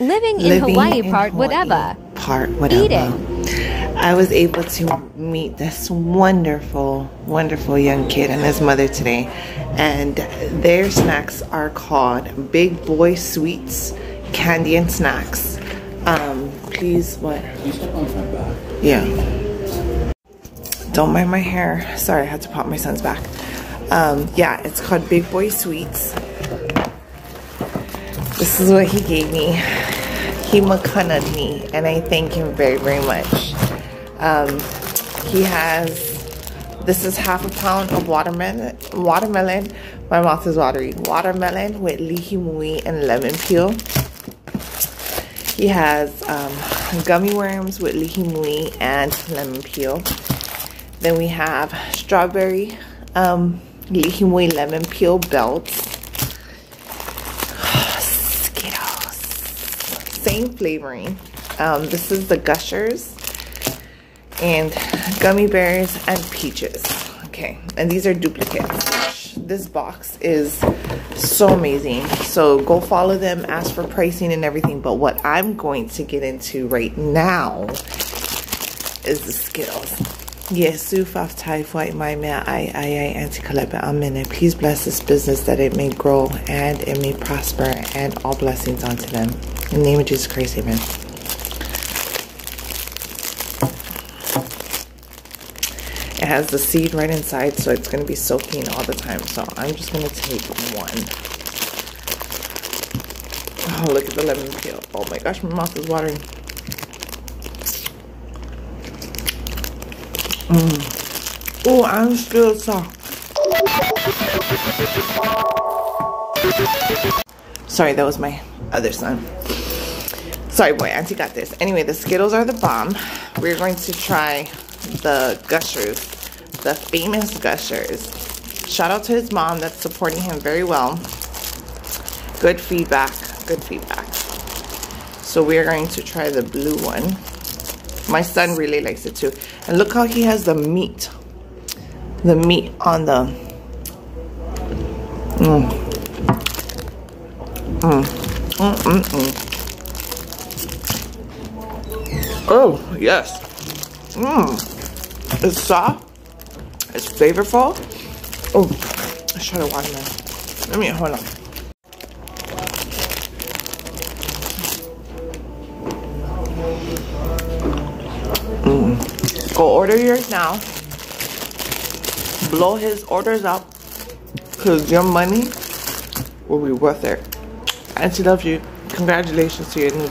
living in living Hawaii in part, Hawaii whatever. Part whatever. Eating. I was able to meet this wonderful, wonderful young kid and his mother today, and their snacks are called Big Boy Sweets Candy and Snacks. Um, please, what? You pop my back. Yeah. Don't mind my hair. Sorry, I had to pop my son's back. Um, yeah, it's called Big Boy Sweets. This is what he gave me. He makana'd me, and I thank him very, very much. Um, he has, this is half a pound of watermelon. Watermelon, my mouth is watery. Watermelon with li hing mui and lemon peel. He has um, gummy worms with li hing mui and lemon peel. Then we have strawberry um, lemon peel belts. Skittles. Same flavoring. Um, this is the Gushers and gummy bears and peaches. Okay, and these are duplicates. This box is so amazing. So go follow them, ask for pricing and everything. But what I'm going to get into right now is the Skittles. Yes, Sufaf White My Man I I I Aunty Kalepe Amen. Please bless this business that it may grow and it may prosper and all blessings unto them. In the name of Jesus Christ, amen. It has the seed right inside, so it's going to be soaking all the time. So I'm just going to take one. Oh, look at the lemon peel. Oh my gosh, my mouth is watering. Mm. Oh, I'm still soft. Sorry, that was my other son. Sorry, boy, Auntie got this. Anyway, the Skittles are the bomb. We're going to try the Gushers, the famous Gushers. Shout out to his mom that's supporting him very well. Good feedback, good feedback. So we're going to try the blue one. My son really likes it too. And look how he has the meat. The meat on the... Mm. Mm. Mm -mm -mm. Oh, yes. Mmm. It's soft. It's flavorful. Oh, let's try the watermelon. Let me, hold on. Mm. Go order yours now. Blow his orders up. Because your money will be worth it. And she loves you. Congratulations to your new